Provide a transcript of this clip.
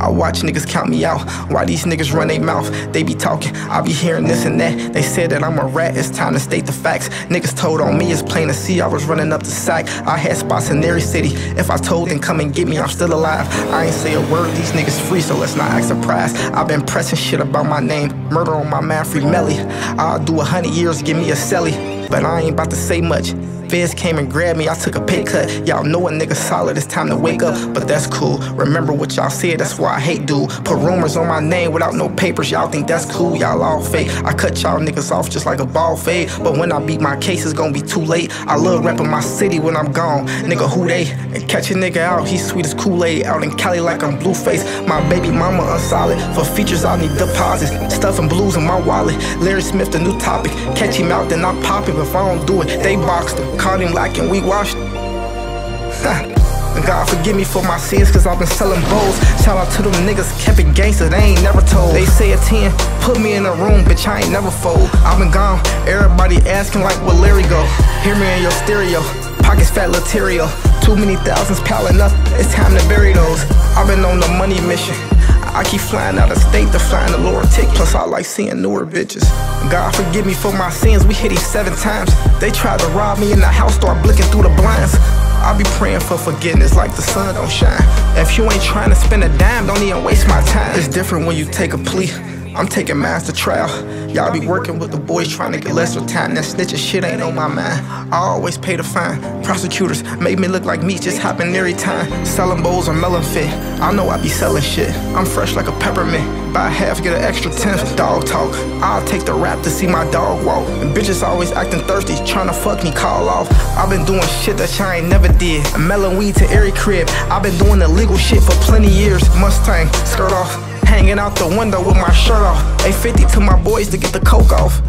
I watch niggas count me out. Why these niggas run their mouth? They be talking, I be hearing this and that. They said that I'm a rat, it's time to state the facts. Niggas told on me, it's plain to see I was running up the sack. I had spots in every city. If I told, then come and get me, I'm still alive. I ain't say a word, these niggas free, so let's not act surprised. I've been pressing shit about my name. Murder on my man, Free Melly. I'll do a hundred years, give me a celly. But I ain't about to say much. Feds came and grabbed me, I took a pay cut. Y'all know a nigga solid, it's time to wake up, but that's cool. Remember what y'all said, that's why I hate dude. Put rumors on my name without no papers, y'all think that's cool, y'all all fake. I cut y'all niggas off just like a ball fade, but when I beat my case, it's gonna be too late. I love rapping my city when I'm gone. Nigga, who they? And catch a nigga out, he's sweet as Kool-Aid. Out in Cali like I'm Blueface. My baby mama unsolid. For features, I need deposits. Stuffing blues in my wallet. Larry Smith, the new topic. Catch him out, then I pop him. If I don't do it, they boxed him. Caught him lacking, we washed. God forgive me for my sins, cause I've been selling bowls. Shout out to them niggas, kept it gangster, they ain't never told. They say a 10, put me in a room, bitch, I ain't never fold. I've been gone, everybody asking like where Larry go. Hear me in your stereo, pockets fat material. Too many thousands piling up, it's time to bury those. I've been on the money mission. I keep flying out of state to find the lower tick. Plus, I like seeing newer bitches. God forgive me for my sins. We hit him seven times. They tried to rob me in the house, start blinking through the blinds. I be praying for forgiveness like the sun don't shine. If you ain't trying to spend a dime, don't even waste my time. It's different when you take a plea. I'm taking master trial. Y'all be working with the boys trying to get less lesser time. That snitching shit ain't on my mind. I always pay the fine. Prosecutors make me look like me just happen every time. Selling bowls or melon fit. I know I be selling shit. I'm fresh like a peppermint. Buy half, get an extra tenth. Dog talk. I'll take the rap to see my dog walk. And bitches always acting thirsty, trying to fuck me, call off. I've been doing shit that y'all ain't never did. A Melon weed to every crib. I've been doing illegal shit for plenty years. Mustang, skirt off. Hanging out the window with my shirt off. A 50 to my boys to get the coke off.